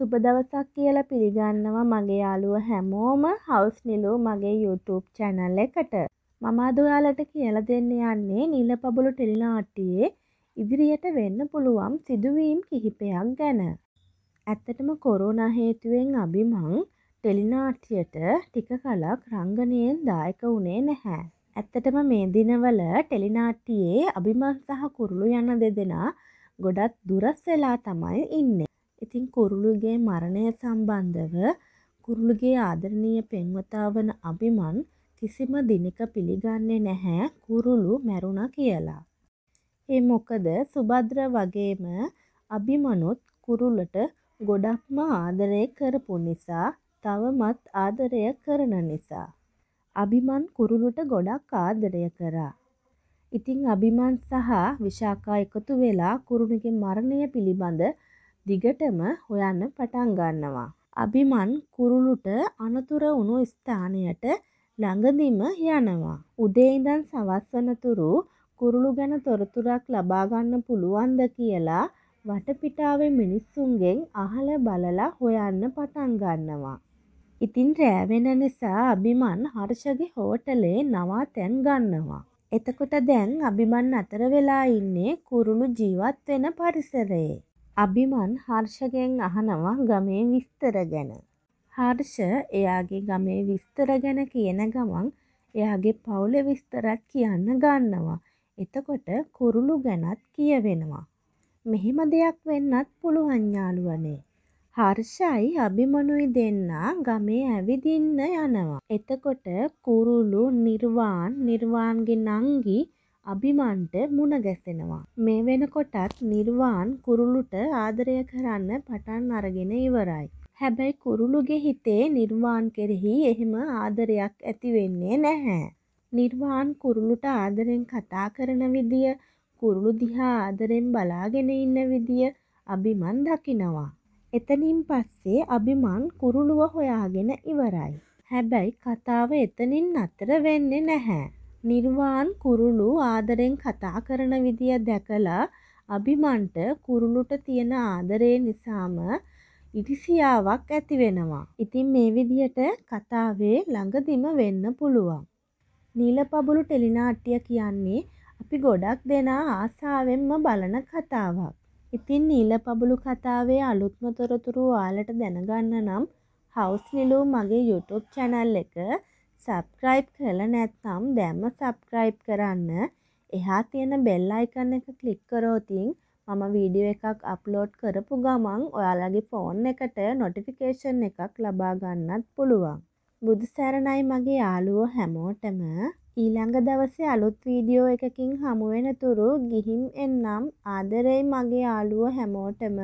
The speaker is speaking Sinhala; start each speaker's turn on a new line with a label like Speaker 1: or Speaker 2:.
Speaker 1: සුබ දවසක් කියලා පිළිගන්නවා මගේ යාළුවෝ හැමෝම හවුස් නිලු මගේ YouTube channel එකට. මම අද ඔයාලට කියලා දෙන්න යන්නේ නිලපබුළු ටෙලි නාට්‍යයේ ඉදිරියට වෙන්න පුළුවන් සිදුවීම් කිහිපයක් ගැන. ඇත්තටම කොරෝනා හේතුවෙන් අබිමං ටෙලි නාට්‍යයට ටික කලක් රංගනයෙන් දායක වුණේ නැහැ. ඇත්තටම මේ දිනවල ටෙලි නාට්‍යයේ අබිමන් සහ කුරුලු යන දෙදෙනා ගොඩක් දුරස් වෙලා තමයි ඉන්නේ. ඉතින් කුරුළුගේ මරණය සම්බන්ධව කුරුළුගේ ආදරණීය පෙම්වතා වන අබිමන් කිසිම දිනක පිළිගන්නේ නැහැ කුරුළු මැරුණා කියලා. ඒ මොකද සුභද්‍ර වගේම අබිමනුත් කුරුල්ලට ගොඩක්ම ආදරය කරපු නිසා තවමත් ආදරය කරන නිසා. අබිමන් කුරුළුට ගොඩක් ආදරය කරා. ඉතින් අබිමන් සහ විශාකා එකතු වෙලා කුරුළුගේ මරණය පිළිබඳ දිගටම හොයන්න පටන් ගන්නවා. අබිමන් කුරුළුට අනතුර වුණු ස්ථානයට ළඟදිම යනවා. උදේ ඉඳන් සවස් වනතුරු කුරුළු ගැන තොරතුරක් ලබා ගන්න පුළුවන්ද කියලා වටපිටාවේ මිනිස්සුන්ගෙන් අහලා බලලා හොයන්න පටන් ගන්නවා. ඉතින් රෑ වෙන නිසා අබිමන් හර්ෂගේ හෝටලේ නවාතැන් ගන්නවා. එතකොට දැන් අබිමන් අතර වෙලා ඉන්නේ කුරුළු ජීවත් වෙන පරිසරයේ. අබිමන් හර්ෂගෙන් අහනවා ගමේ විස්තර ගැන. හර්ෂ එයාගේ ගමේ විස්තර ගැන කියන ගමන් එයාගේ පවුලේ විස්තරත් කියන්න ගන්නවා. එතකොට කුරුළු ගැනත් කියවෙනවා. මෙහෙම දෙයක් වෙන්නත් පුළුවන් යාළුවනේ. හර්ෂයි අබිමනුයි දෙන්නා ගමේ ඇවිදින්න යනවා. එතකොට කුරුළු නිර්වාන් නිර්වාන්ගේ නංගි අබිමන්ට මුණ ගැසෙනවා. මේ වෙනකොටත් නිර්වාන් කුරුළුට ආදරය කරන්න පටන් අරගෙන ඉවරයි. හැබැයි කුරුළුගේ හිතේ නිර්වාන් කෙරෙහි එහෙම ආදරයක් ඇති වෙන්නේ නැහැ. නිර්වාන් කුරුළුට ආදරෙන් කතා කරන විදිය, කුරුළු දිහා ආදරෙන් බලාගෙන ඉන්න විදිය අබිමන් දකිනවා. එතනින් පස්සේ අබිමන් කුරුළුව හොයාගෙන ඉවරයි. හැබැයි කතාව එතනින් නතර වෙන්නේ නැහැ. නිර්වාන් කුරුළු ආදරෙන් කතා කරන විදිය දැකලා අබිමන්ට කුරුළුට තියෙන ආදරේ නිසාම ඉරිසියාවක් ඇති වෙනවා. ඉතින් මේ විදියට කතාවේ ළඟදිම වෙන්න පුළුවන්. නීලපබුළු ටෙලි නාට්‍ය කියන්නේ අපි ගොඩක් දෙනා ආසාවෙන්ම බලන කතාවක්. ඉතින් නීලපබුළු කතාවේ අලුත්ම තොරතුරු ඔයාලට දැනගන්න නම් හවුස් නිලු මගේ YouTube channel එක සබ්ස්ක්‍රයිබ් කරලා නැත්නම් දැන්ම සබ්ස්ක්‍රයිබ් කරන්න. එහා තියෙන බෙල් අයිකන් එක ක්ලික් කරොතින් මම වීඩියෝ එකක් අප්ලෝඩ් කරපු ගමන් ඔයාලගේ ෆෝන් එකට නොටිෆිකේෂන් එකක් ලබා ගන්නත් පුළුවන්. බුදු සරණයි මගේ යාළුවෝ හැමෝටම ඊළඟ දවසේ අලුත් වීඩියෝ එකකින් හමු වෙනතුරු ගිහින් එන්නම් ආදරෙයි මගේ යාළුවෝ හැමෝටම